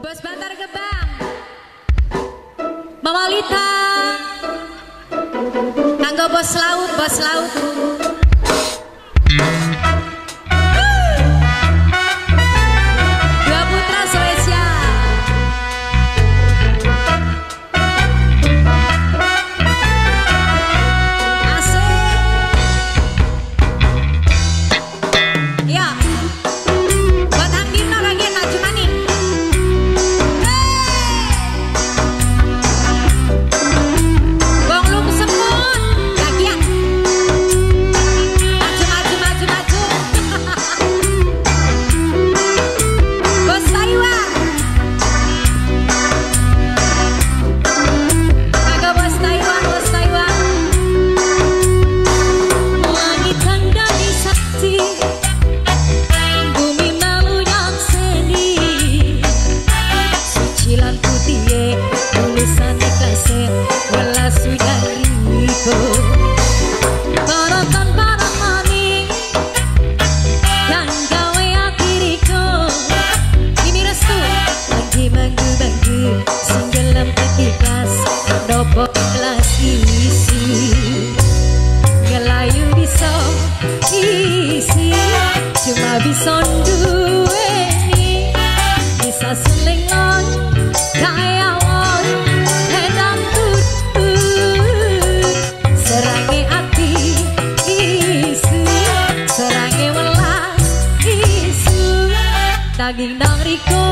Bos Bantar Gebang. Mama Lita. Kanggo bos laut, bos laut. Saging ng Rico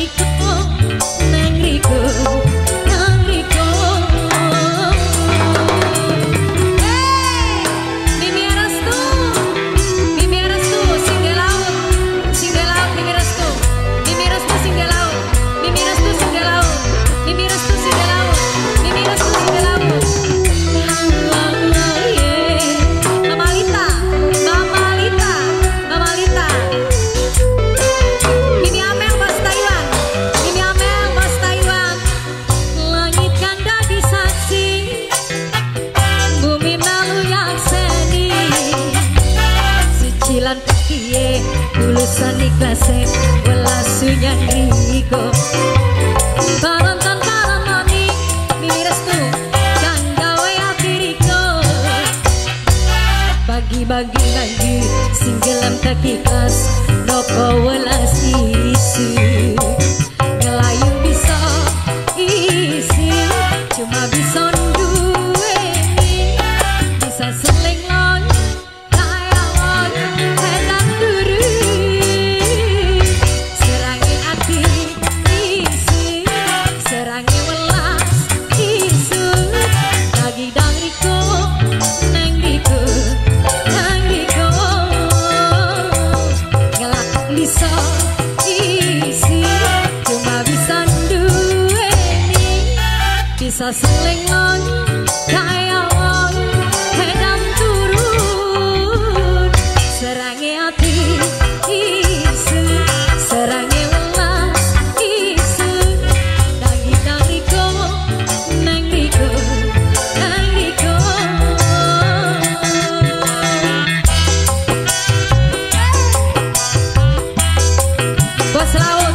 Hari Lulusan di welas sunyang riko Baronton karan mami mimi restu kan gawe ati riko. Bagi-bagi ngaji sing gelam tak ikhlas nopo welas isi. Bos laut,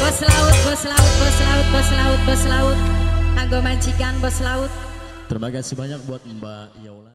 bos laut, bos laut, bos laut, bos laut, bos laut. Anggo majikan bos laut. Terima kasih banyak buat Mbak Yola.